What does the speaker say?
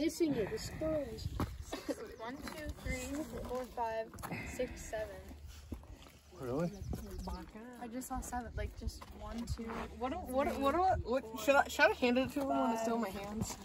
missing it. The squirrels. One, two, three, four, five, six, seven. Really? I just saw seven. Like just one, two. What do, what do- what what should I should I hand it to him when it's still in my hands?